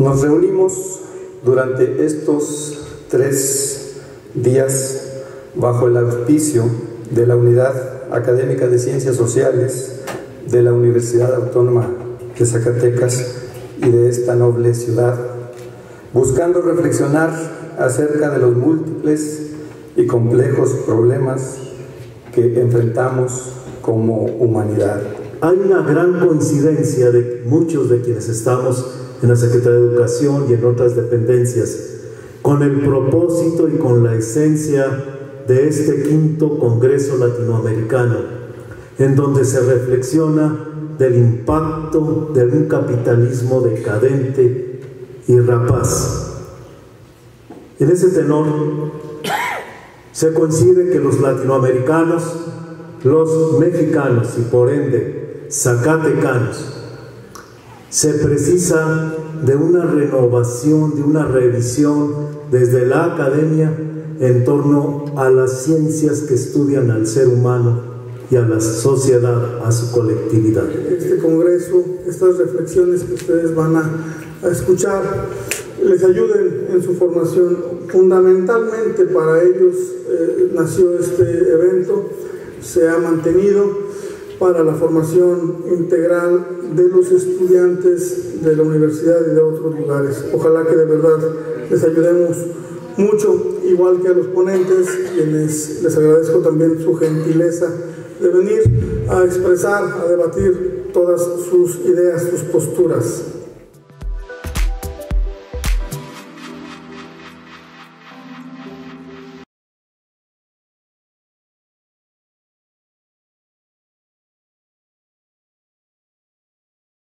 Nos reunimos durante estos tres días bajo el auspicio de la Unidad Académica de Ciencias Sociales de la Universidad Autónoma de Zacatecas y de esta noble ciudad, buscando reflexionar acerca de los múltiples y complejos problemas que enfrentamos como humanidad. Hay una gran coincidencia de muchos de quienes estamos en la Secretaría de Educación y en otras dependencias con el propósito y con la esencia de este quinto Congreso Latinoamericano, en donde se reflexiona del impacto de un capitalismo decadente y rapaz. En ese tenor, se coincide que los latinoamericanos, los mexicanos y por ende zacatecanos, se precisa de una renovación, de una revisión desde la academia en torno a las ciencias que estudian al ser humano y a la sociedad, a su colectividad. Este congreso, estas reflexiones que ustedes van a, escuchar, les ayuden en su formación. Fundamentalmente para ellos eh, nació este evento, se ha mantenido para la formación integral de los estudiantes de la universidad y de otros lugares. Ojalá que de verdad les ayudemos mucho, igual que a los ponentes, quienes les agradezco también su gentileza de venir a expresar, a debatir todas sus ideas, sus posturas.